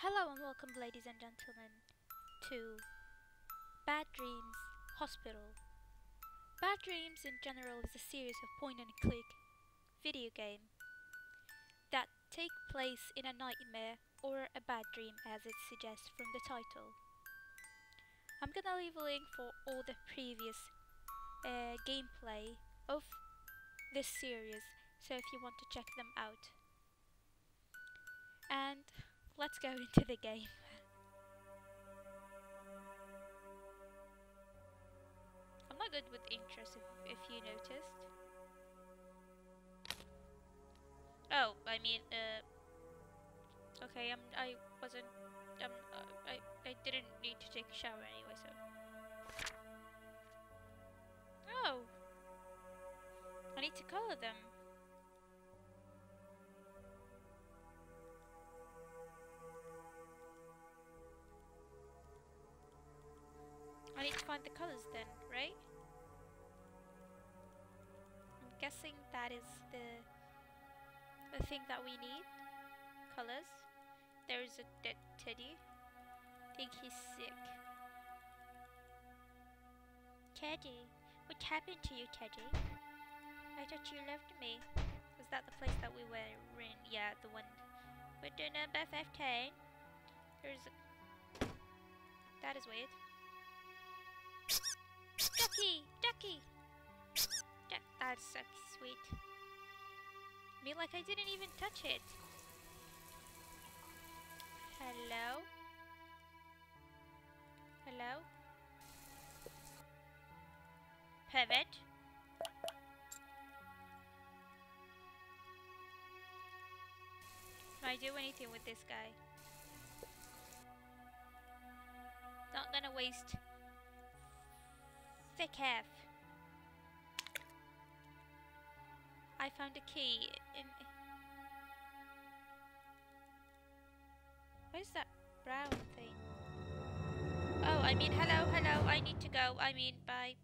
Hello and welcome, ladies and gentlemen, to Bad Dreams Hospital. Bad Dreams in general is a series of point and click video game that take place in a nightmare or a bad dream as it suggests from the title. I'm gonna leave a link for all the previous uh, gameplay of this series so if you want to check them out. And let's go into the game. I'm not good with interest, if, if you noticed. Oh, I mean, uh, okay, I'm, I wasn't, um, uh, I, I didn't need to take a shower anyway, so. Oh! I need to color them. Colors then, right? I'm guessing that is the the thing that we need. Colors. There's a dead teddy. think he's sick. Teddy, what happened to you, Teddy? I thought you left me. Was that the place that we were in? Yeah, the one with the number 15. There's a... That is weird. Ducky! Ducky! Duck, that's so sweet. Mean, like I didn't even touch it. Hello? Hello? Pivot? Can I do anything with this guy? Not gonna waste thick half. I found a key in... Where's that brown thing? Oh, I mean, hello, hello, I need to go. I mean, bye.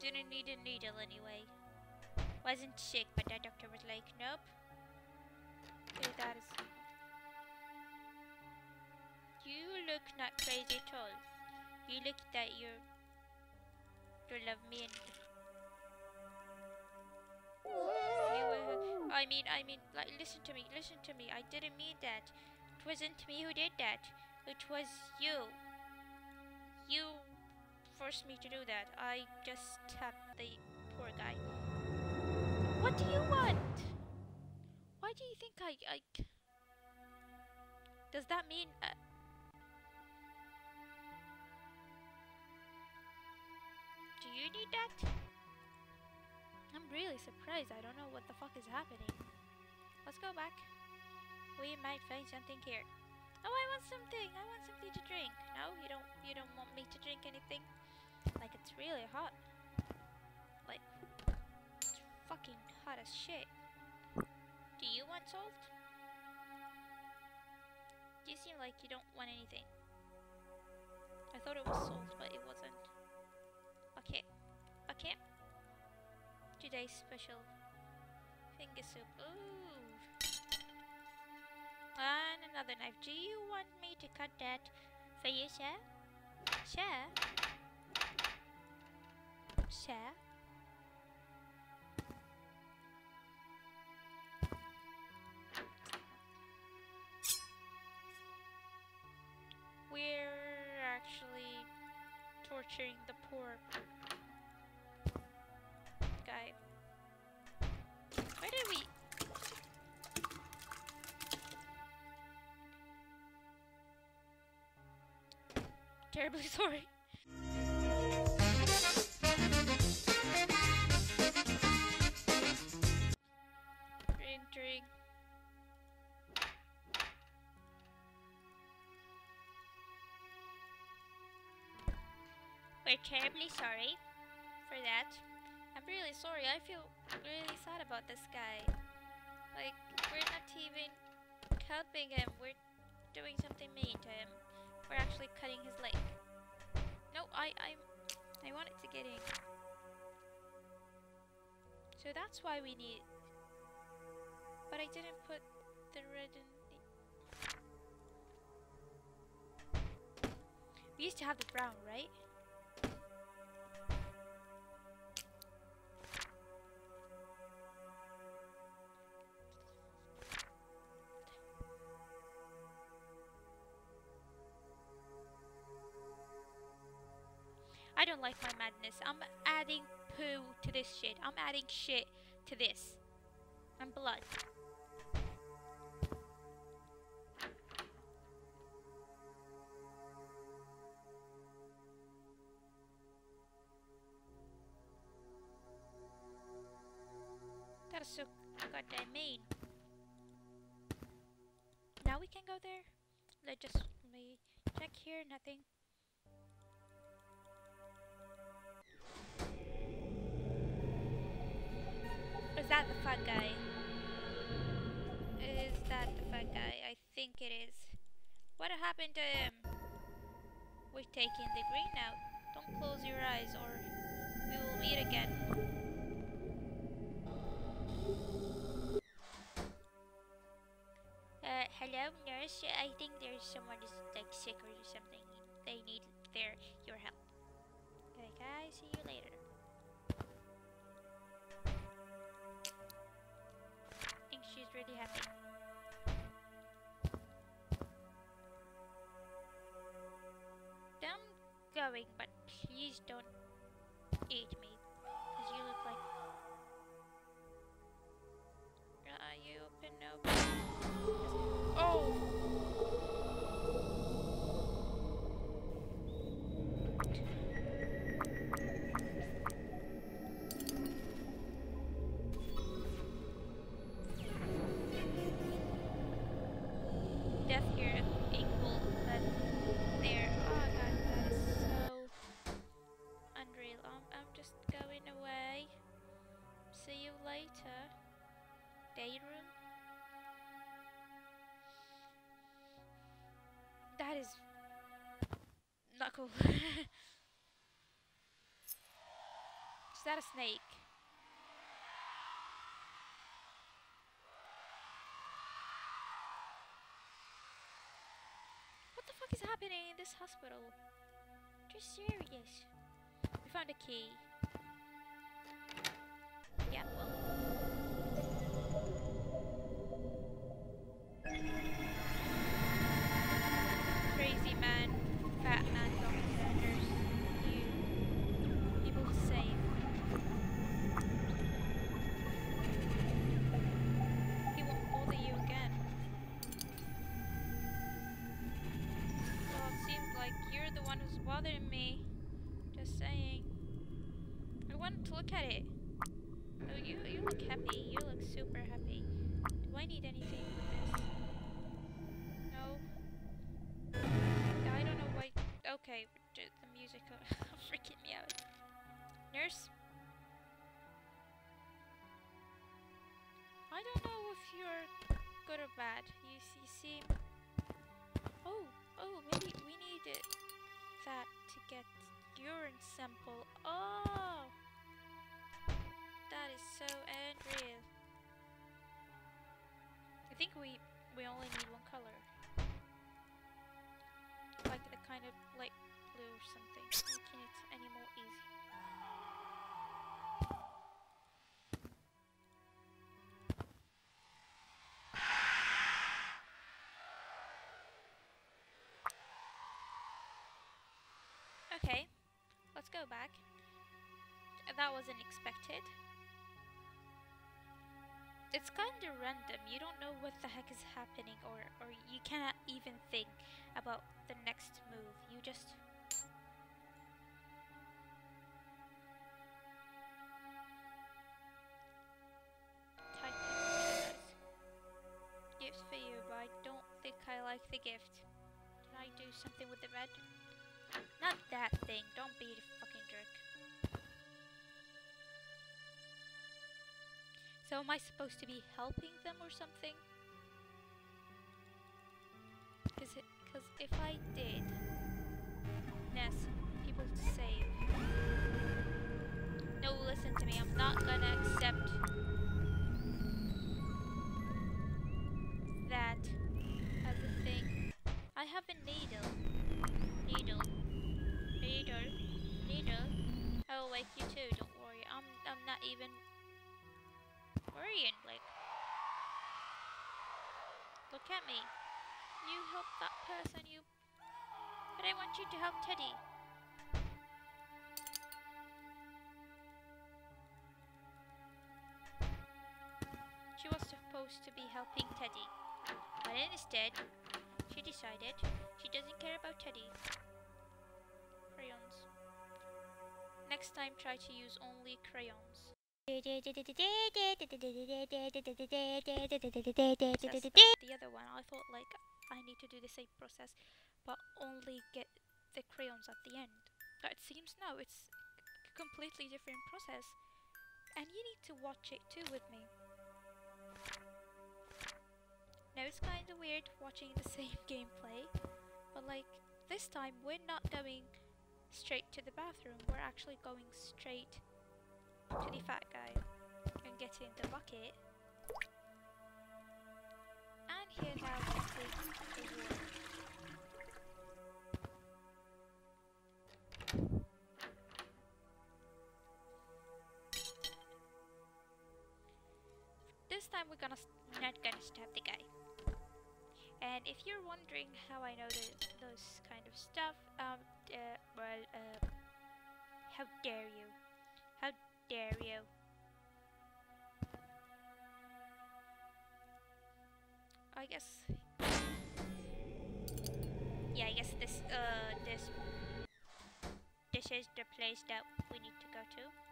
Didn't need a needle anyway. Wasn't sick, but the doctor was like, nope. That is... You look not crazy at all. You look that you're... You love me and... You, uh, I mean, I mean, like, listen to me, listen to me. I didn't mean that. It wasn't me who did that. It was you. You forced me to do that. I just tapped the poor guy. What do you want? Why do you think I... I... Does that mean... Uh... you need that? I'm really surprised. I don't know what the fuck is happening. Let's go back. We might find something here. Oh, I want something. I want something to drink. No, you don't. You don't want me to drink anything. Like it's really hot. Like it's fucking hot as shit. Do you want salt? You seem like you don't want anything. I thought it was salt, but it wasn't. Special finger soup. Ooh. And another knife. Do you want me to cut that for you, sir? Sir? Sir? We're actually torturing the poor Terribly sorry. Entering. We're terribly sorry for that. I'm really sorry. I feel really sad about this guy. Like, we're not even helping him. We're doing something mean to him. We're actually cutting his leg. No, I, I, I wanted to get in. So that's why we need But I didn't put the red in the... We used to have the brown, right? Don't like my madness. I'm adding poo to this shit. I'm adding shit to this. And blood. That's so goddamn mean. Now we can go there? Let just let me check here, nothing. That the fat guy? Is that the fat guy? I think it is. What happened to him? We're taking the green out. Don't close your eyes or we will meet again. Uh, hello nurse, I think there's someone is like sick or something. They need their your help. I'm going, but please don't eat me. Cool. is that a snake? What the fuck is happening in this hospital? Just serious. We found a key. Yeah, well. Bothering me. Just saying. I wanted to look at it. Oh, you you look happy. You look super happy. Do I need anything with this? No. I don't know why. Okay, the music freaking me out. Nurse. I don't know if you're good or bad. You, you seem. Oh, oh, maybe we need it, that to get urine sample. Oh, that is so unreal. I think we we only need one color, like a kind of light blue or something, making it any more easy. That wasn't expected. It's kind of random. You don't know what the heck is happening, or or you cannot even think about the next move. You just Gifts for you, but I don't think I like the gift. Can I do something with the red? Not that thing. Don't be a fucking jerk. So am I supposed to be helping them or something? Cause, it, cause if I did, Ness, people save. No, listen to me, I'm not gonna accept that as a thing. I have a needle. Needle. Needle. Needle. Oh, I will wake you too, don't worry. I'm, I'm not even like Look at me. You help that person, you but I want you to help Teddy. She was supposed to be helping Teddy, but instead, she decided she doesn't care about Teddy. Crayons. Next time, try to use only crayons. The other one, I thought like I need to do the same process, but only get the crayons at the end. But it seems no, it's a completely different process. And you need to watch it too with me. Now it's kind of weird watching the same gameplay, but like this time we're not going straight to the bathroom, we're actually going straight to the fat guy and getting the bucket. And to take the water. This time we're gonna not gonna stab the guy. And if you're wondering how I know the, those kind of stuff, um, uh, well, uh, how dare you? Dare you? I guess. Yeah, I guess this, uh, this, this is the place that we need to go to.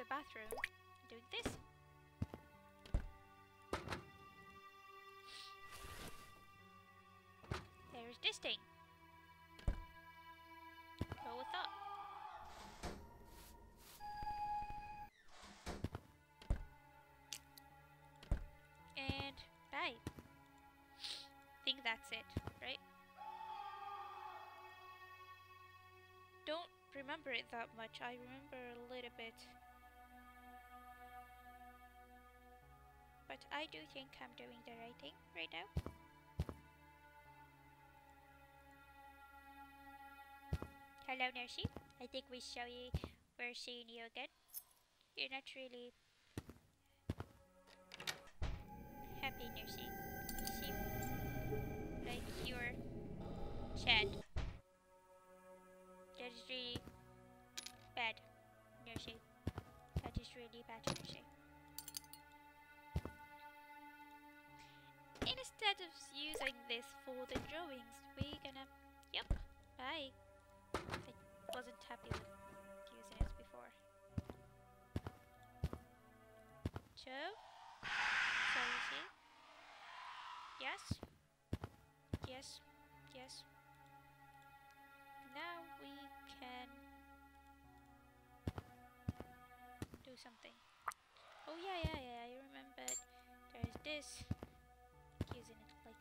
The bathroom. Doing this. There's this thing. Go with that. And bye. Think that's it, right? Don't remember it that much. I remember a little bit. I do think I'm doing the right thing right now. Hello, Nursey. I think we saw you. We're seeing you again. You're not really happy, Nursey. You seem like you're sad. That is really bad, Nursey. That is really bad, Nursey. Instead of using this for the drawings, we're gonna... Yep, bye. I wasn't happy with using it before. So, so you see? Yes? Yes, yes. Now we can do something. Oh yeah, yeah, yeah, I remembered. There's this.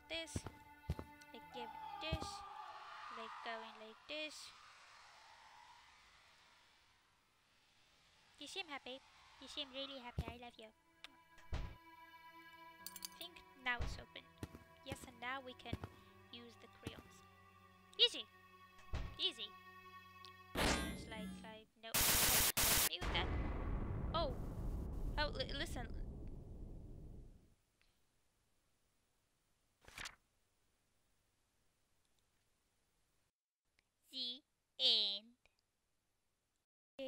Like this. Like give this. Like going like this. You seem happy. You seem really happy. I love you. I think now it's open. Yes, and now we can use the crayons. Easy. Easy. Like know. Me with that. Oh. Oh, li listen.